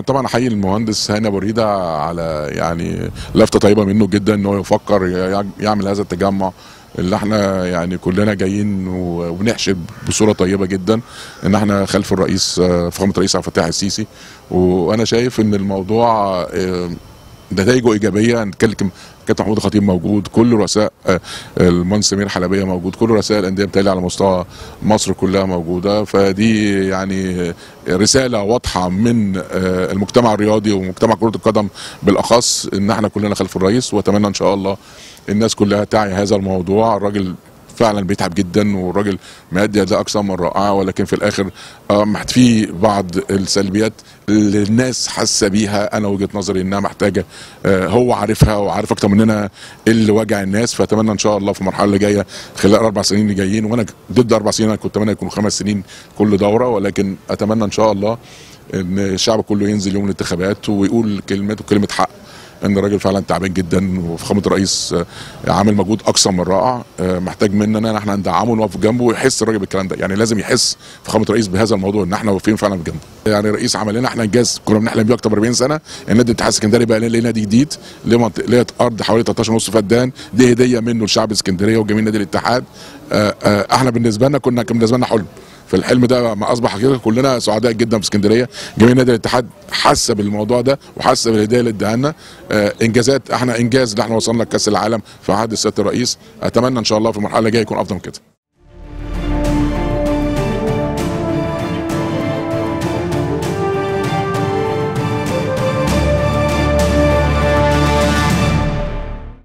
طبعا احيي المهندس هاني أبو ريدة على يعني لفتة طيبة منه جدا إن هو يفكر يعمل هذا التجمع اللي إحنا يعني كلنا جايين ونحشد بصورة طيبة جدا إن إحنا خلف الرئيس آه، فخامة الرئيس عبد الفتاح السيسي. وأنا شايف إن الموضوع آه، نتائجه إيجابية نتكلم كابتن محمود الخطيب موجود كل رؤساء آه، المهندس سمير حلبية موجود كل رؤساء الأندية بتاعي على مستوى مصر كلها موجودة. فدي يعني رسالة واضحة من آه، المجتمع الرياضي ومجتمع كرة القدم بالأخص إن إحنا كلنا خلف الرئيس. وأتمنى إن شاء الله الناس كلها تعي هذا الموضوع. الراجل فعلا بيتعب جدا والراجل مادي أداء أكثر من رائعة ولكن في الآخر آه، في بعض السلبيات اللي الناس حاسة بيها. أنا وجهة نظري إنها محتاجة آه، هو عارفها وعارف أكتر مننا اللي وجع الناس. فأتمنى إن شاء الله في المرحلة اللي جاية خلال الاربع سنين اللي جايين وأنا ضد أربع سنين أنا كنت أتمنى يكونوا خمس سنين كل دورة ولكن أتمنى إن شاء الله إن الشعب كله ينزل يوم الانتخابات ويقول كلمته كلمه حق. إن الراجل فعلا تعبان جدا وفخامة الرئيس آه، عامل مجهود أكثر من رائع آه، محتاج مننا إن إحنا ندعمه ونقف جنبه ويحس الراجل بالكلام ده. يعني لازم يحس فخامة الرئيس بهذا الموضوع إن إحنا واقفين فعلا بجنبه يعني الرئيس عمل لنا إحنا إنجاز كنا بنحلم بيه أكتر من 40 سنة. النادي الاتحاد السكندري بقى ليه نادي جديد ليه ليه أرض حوالي 13 ونص فدان دي هدية منه لشعب إسكندرية وجميع نادي الاتحاد. آه، إحنا بالنسبة لنا كنا كان بالنسبة لنا حلم. فالحلم ده ما أصبح حقيقه كلنا سعداء جدا في اسكندرية. جميع نادي الاتحاد حاسه بالموضوع ده وحاسه بالهديه اللي اداها لنا. آه، إنجازات إحنا إنجاز ان إحنا وصلنا لكأس العالم في عهد السيادة الرئيس. أتمنى إن شاء الله في المرحلة الجاية يكون أفضل من كده.